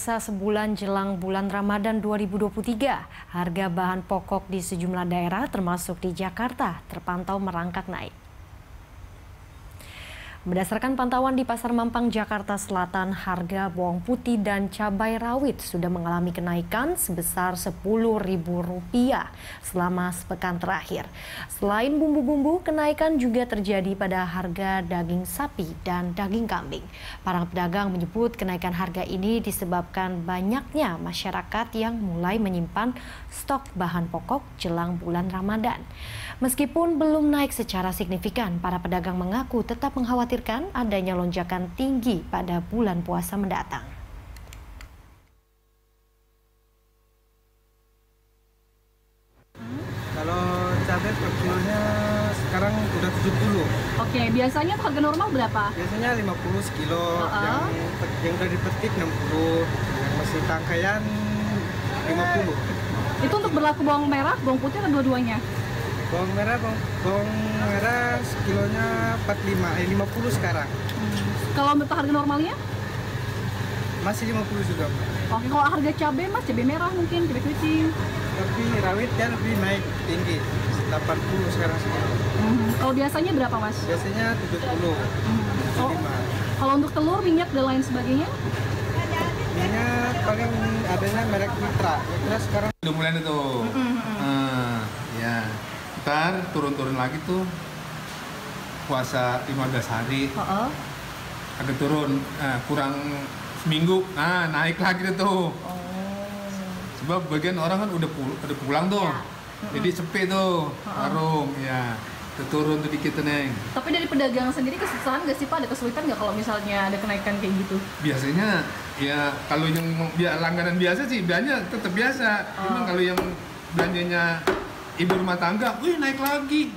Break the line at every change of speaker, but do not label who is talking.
Sisa sebulan jelang bulan Ramadan 2023, harga bahan pokok di sejumlah daerah termasuk di Jakarta terpantau merangkak naik. Berdasarkan pantauan di Pasar Mampang, Jakarta Selatan, harga bawang putih dan cabai rawit sudah mengalami kenaikan sebesar Rp10.000 selama sepekan terakhir. Selain bumbu-bumbu, kenaikan juga terjadi pada harga daging sapi dan daging kambing. Para pedagang menyebut kenaikan harga ini disebabkan banyaknya masyarakat yang mulai menyimpan stok bahan pokok jelang bulan Ramadan. Meskipun belum naik secara signifikan, para pedagang mengaku tetap mengkhawatirkan mengkhawatirkan adanya lonjakan tinggi pada bulan puasa mendatang.
Kalau cabai per kilonya sekarang udah 70.
Oke, biasanya harga normal berapa?
Biasanya 50 sekilo, uh -uh. yang yang udah dipetik 60, yang masih tangkaian 50.
Itu untuk berlaku bawang merah, bawang putih atau dua-duanya?
Bawang merah, bawang, bawang merah sekilonya 45, eh 50 sekarang. Hmm.
Kalau untuk harga normalnya?
Masih 50 juga.
Oke, kalau harga cabai mas, cabai merah mungkin, cabai keriting?
Tapi rawit ya lebih naik tinggi, 80 sekarang sekilo.
Hmm. Kalau biasanya berapa mas?
Biasanya 70, hmm.
Kalau, kalau untuk telur, minyak dan lain sebagainya?
Minyak paling adanya merek Mitra. Mitra sekarang
udah mulai itu. Mm -hmm. Ya turun-turun lagi tuh. Puasa 15 hari. Uh -uh. agak turun nah, kurang seminggu. Nah naik lagi tuh. Oh. sebab bagian orang kan udah pulang, udah pulang tuh. Ya. jadi sepi tuh uh -uh. warung ya. Turun tuh dikit neng.
Tapi dari pedagang sendiri kesusahan gak sih pak? Ada kesulitan nggak kalau misalnya ada kenaikan kayak gitu?
Biasanya ya kalau yang langganan biasa sih belanja tetap biasa. Cuman kalau yang belanjanya ibu rumah tangga, wih naik lagi.